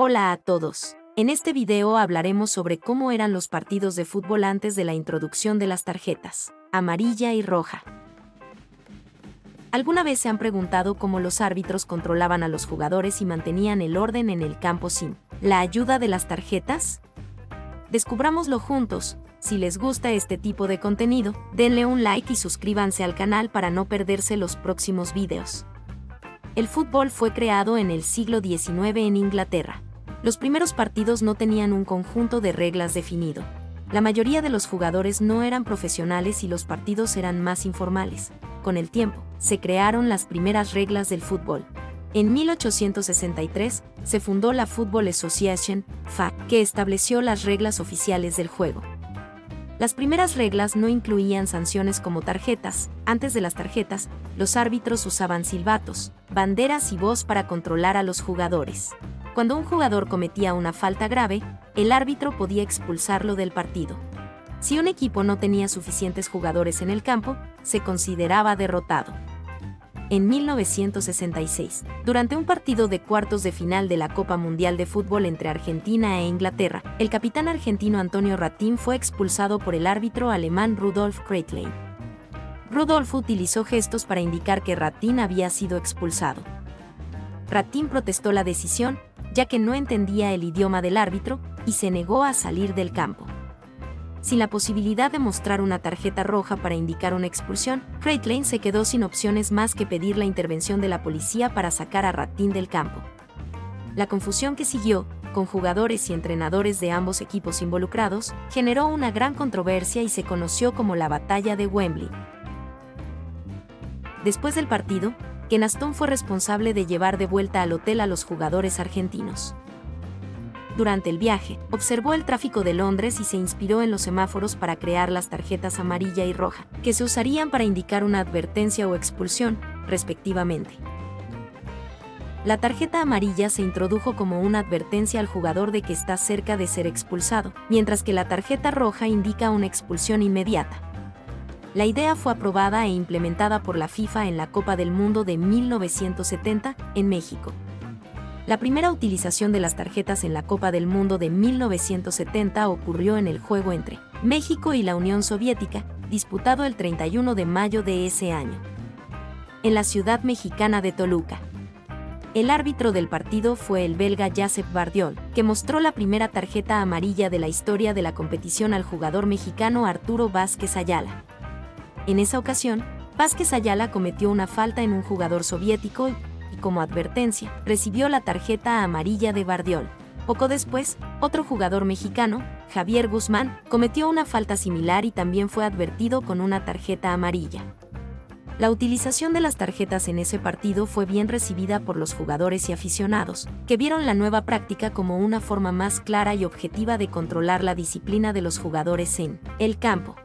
Hola a todos. En este video hablaremos sobre cómo eran los partidos de fútbol antes de la introducción de las tarjetas, amarilla y roja. ¿Alguna vez se han preguntado cómo los árbitros controlaban a los jugadores y mantenían el orden en el campo sin la ayuda de las tarjetas? Descubrámoslo juntos. Si les gusta este tipo de contenido, denle un like y suscríbanse al canal para no perderse los próximos videos. El fútbol fue creado en el siglo XIX en Inglaterra. Los primeros partidos no tenían un conjunto de reglas definido. La mayoría de los jugadores no eran profesionales y los partidos eran más informales. Con el tiempo, se crearon las primeras reglas del fútbol. En 1863 se fundó la Football Association, FA, que estableció las reglas oficiales del juego. Las primeras reglas no incluían sanciones como tarjetas. Antes de las tarjetas, los árbitros usaban silbatos, banderas y voz para controlar a los jugadores. Cuando un jugador cometía una falta grave, el árbitro podía expulsarlo del partido. Si un equipo no tenía suficientes jugadores en el campo, se consideraba derrotado en 1966, durante un partido de cuartos de final de la Copa Mundial de Fútbol entre Argentina e Inglaterra, el capitán argentino Antonio Ratín fue expulsado por el árbitro alemán Rudolf Kreitlein. Rudolf utilizó gestos para indicar que Ratín había sido expulsado. Ratín protestó la decisión, ya que no entendía el idioma del árbitro, y se negó a salir del campo. Sin la posibilidad de mostrar una tarjeta roja para indicar una expulsión, Lane se quedó sin opciones más que pedir la intervención de la policía para sacar a Ratín del campo. La confusión que siguió, con jugadores y entrenadores de ambos equipos involucrados, generó una gran controversia y se conoció como la Batalla de Wembley. Después del partido, Kenaston fue responsable de llevar de vuelta al hotel a los jugadores argentinos durante el viaje, observó el tráfico de Londres y se inspiró en los semáforos para crear las tarjetas amarilla y roja, que se usarían para indicar una advertencia o expulsión, respectivamente. La tarjeta amarilla se introdujo como una advertencia al jugador de que está cerca de ser expulsado, mientras que la tarjeta roja indica una expulsión inmediata. La idea fue aprobada e implementada por la FIFA en la Copa del Mundo de 1970 en México. La primera utilización de las tarjetas en la Copa del Mundo de 1970 ocurrió en el juego entre México y la Unión Soviética, disputado el 31 de mayo de ese año. En la ciudad mexicana de Toluca. El árbitro del partido fue el belga Jacep Bardiol, que mostró la primera tarjeta amarilla de la historia de la competición al jugador mexicano Arturo Vázquez Ayala. En esa ocasión, Vázquez Ayala cometió una falta en un jugador soviético como advertencia, recibió la tarjeta amarilla de Bardiol. Poco después, otro jugador mexicano, Javier Guzmán, cometió una falta similar y también fue advertido con una tarjeta amarilla. La utilización de las tarjetas en ese partido fue bien recibida por los jugadores y aficionados, que vieron la nueva práctica como una forma más clara y objetiva de controlar la disciplina de los jugadores en el campo.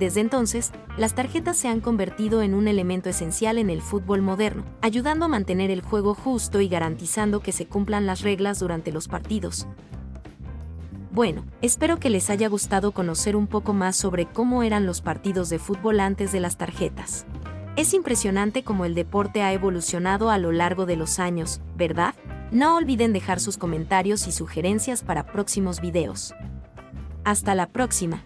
Desde entonces, las tarjetas se han convertido en un elemento esencial en el fútbol moderno, ayudando a mantener el juego justo y garantizando que se cumplan las reglas durante los partidos. Bueno, espero que les haya gustado conocer un poco más sobre cómo eran los partidos de fútbol antes de las tarjetas. Es impresionante cómo el deporte ha evolucionado a lo largo de los años, ¿verdad? No olviden dejar sus comentarios y sugerencias para próximos videos. Hasta la próxima.